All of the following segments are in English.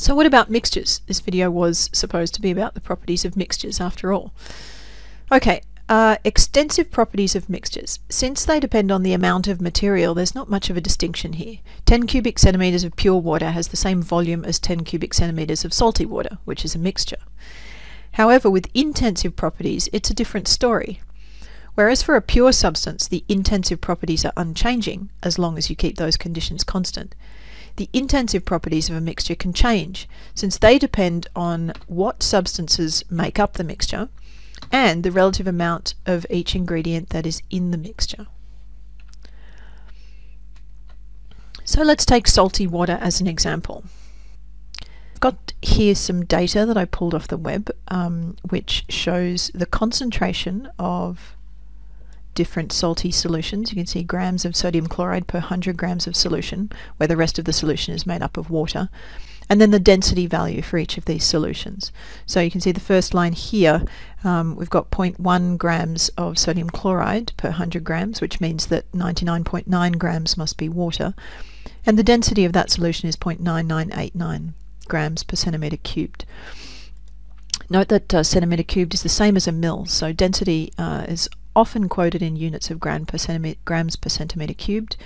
So what about mixtures? This video was supposed to be about the properties of mixtures after all. Okay, uh, extensive properties of mixtures. Since they depend on the amount of material, there's not much of a distinction here. 10 cubic centimetres of pure water has the same volume as 10 cubic centimetres of salty water, which is a mixture. However, with intensive properties, it's a different story. Whereas for a pure substance, the intensive properties are unchanging as long as you keep those conditions constant the intensive properties of a mixture can change since they depend on what substances make up the mixture and the relative amount of each ingredient that is in the mixture. So let's take salty water as an example. I've got here some data that I pulled off the web um, which shows the concentration of different salty solutions. You can see grams of sodium chloride per 100 grams of solution, where the rest of the solution is made up of water. And then the density value for each of these solutions. So you can see the first line here, um, we've got 0.1 grams of sodium chloride per 100 grams, which means that 99.9 grams must be water. And the density of that solution is 0.9989 grams per centimetre cubed. Note that uh, centimetre cubed is the same as a mil, so density uh, is often quoted in units of gram per grams per centimetre cubed,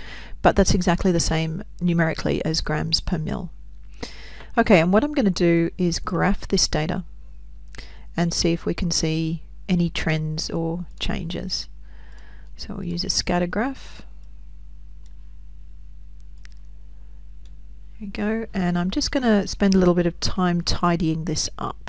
but that's exactly the same numerically as grams per mil. Okay, and what I'm going to do is graph this data and see if we can see any trends or changes. So we'll use a scatter graph. There we go, and I'm just going to spend a little bit of time tidying this up.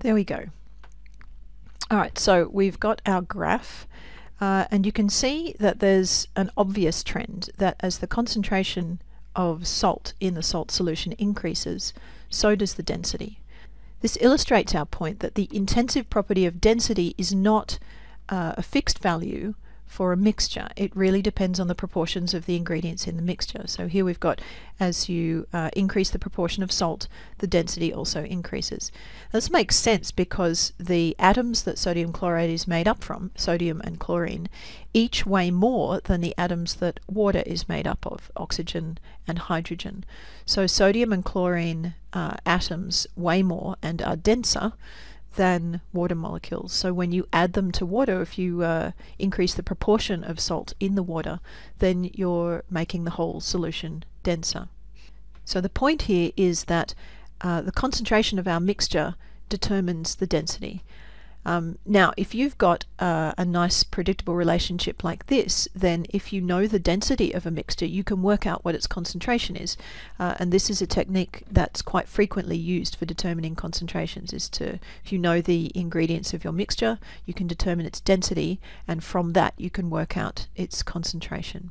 There we go. All right, so we've got our graph uh, and you can see that there's an obvious trend that as the concentration of salt in the salt solution increases, so does the density. This illustrates our point that the intensive property of density is not uh, a fixed value, for a mixture. It really depends on the proportions of the ingredients in the mixture. So here we've got as you uh, increase the proportion of salt, the density also increases. This makes sense because the atoms that sodium chloride is made up from, sodium and chlorine, each weigh more than the atoms that water is made up of, oxygen and hydrogen. So sodium and chlorine uh, atoms weigh more and are denser than water molecules. So when you add them to water, if you uh, increase the proportion of salt in the water, then you're making the whole solution denser. So the point here is that uh, the concentration of our mixture determines the density. Um, now, if you've got a nice predictable relationship like this, then if you know the density of a mixture, you can work out what its concentration is. Uh, and this is a technique that's quite frequently used for determining concentrations, is to, if you know the ingredients of your mixture, you can determine its density, and from that you can work out its concentration.